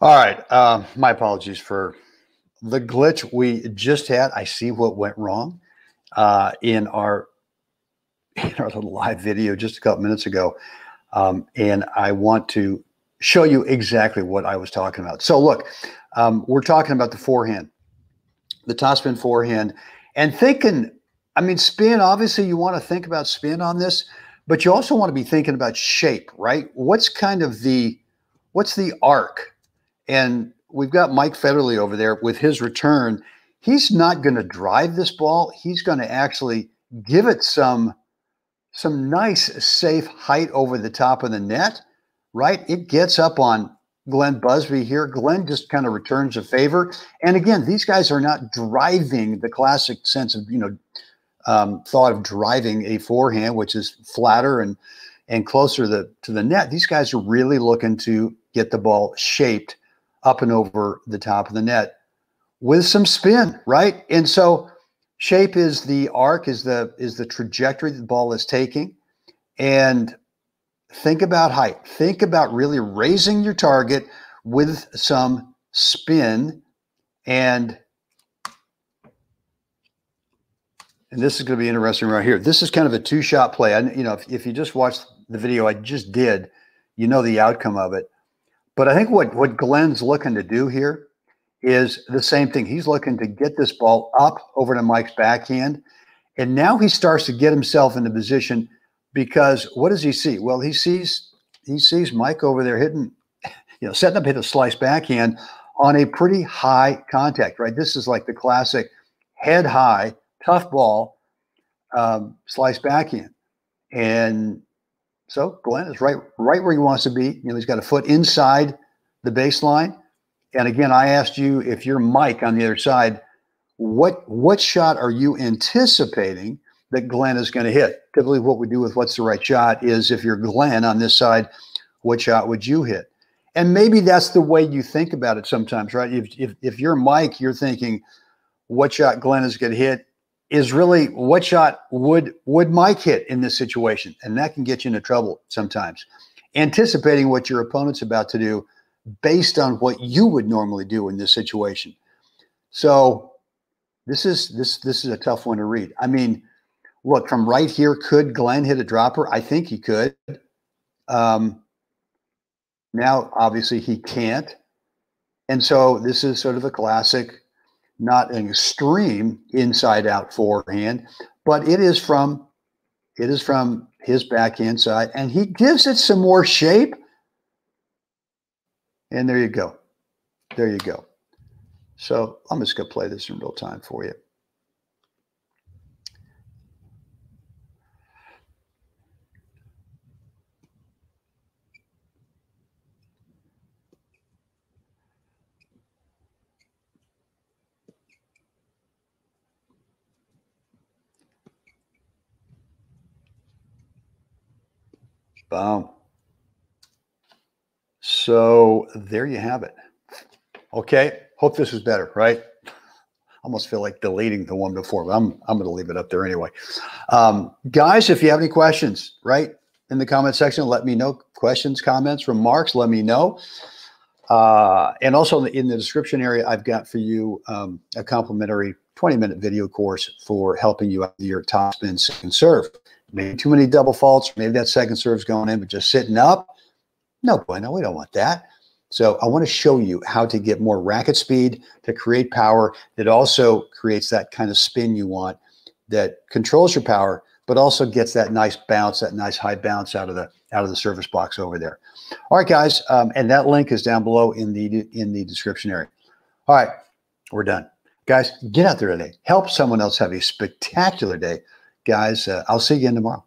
All right. Uh, my apologies for the glitch we just had. I see what went wrong uh, in our in our little live video just a couple minutes ago, um, and I want to show you exactly what I was talking about. So look, um, we're talking about the forehand, the topspin forehand, and thinking. I mean, spin. Obviously, you want to think about spin on this, but you also want to be thinking about shape, right? What's kind of the what's the arc and we've got Mike Federle over there with his return. He's not going to drive this ball. He's going to actually give it some some nice safe height over the top of the net, right? It gets up on Glenn Busby here. Glenn just kind of returns a favor. And again, these guys are not driving the classic sense of, you know, um, thought of driving a forehand, which is flatter and and closer the, to the net. These guys are really looking to get the ball shaped up and over the top of the net with some spin, right? And so shape is the arc, is the is the trajectory that the ball is taking. And think about height. Think about really raising your target with some spin and and this is going to be interesting right here. This is kind of a two-shot play. I, you know, if, if you just watched the video I just did, you know the outcome of it. But I think what, what Glenn's looking to do here is the same thing. He's looking to get this ball up over to Mike's backhand. And now he starts to get himself into position because what does he see? Well, he sees he sees Mike over there hitting, you know, setting up hit a slice backhand on a pretty high contact, right? This is like the classic head high, tough ball, um, slice backhand. And so Glenn is right, right where he wants to be. You know, he's got a foot inside the baseline. And again, I asked you if you're Mike on the other side, what what shot are you anticipating that Glenn is going to hit? Typically, what we do with what's the right shot is if you're Glenn on this side, what shot would you hit? And maybe that's the way you think about it sometimes, right? If if, if you're Mike, you're thinking, what shot Glenn is going to hit? Is really what shot would would Mike hit in this situation, and that can get you into trouble sometimes. Anticipating what your opponent's about to do based on what you would normally do in this situation. So this is this this is a tough one to read. I mean, look from right here, could Glenn hit a dropper? I think he could. Um, now, obviously, he can't, and so this is sort of a classic not an extreme inside out forehand, but it is from it is from his backhand side, and he gives it some more shape. And there you go. There you go. So I'm just going to play this in real time for you. Boom. So there you have it. Okay. Hope this is better, right? Almost feel like deleting the one before, but I'm I'm going to leave it up there anyway. Um, guys, if you have any questions, right in the comment section, let me know. Questions, comments, remarks, let me know. Uh, and also in the, in the, description area, I've got for you um, a complimentary 20 minute video course for helping you out with your top spin second serve maybe too many double faults. Maybe that second serve's going in, but just sitting up. No bueno, we don't want that. So I want to show you how to get more racket speed to create power that also creates that kind of spin you want that controls your power, but also gets that nice bounce, that nice high bounce out of the out of the service box over there. All right, guys, um, and that link is down below in the in the description area. All right, we're done. Guys, get out there today. Help someone else have a spectacular day guys. Uh, I'll see you again tomorrow.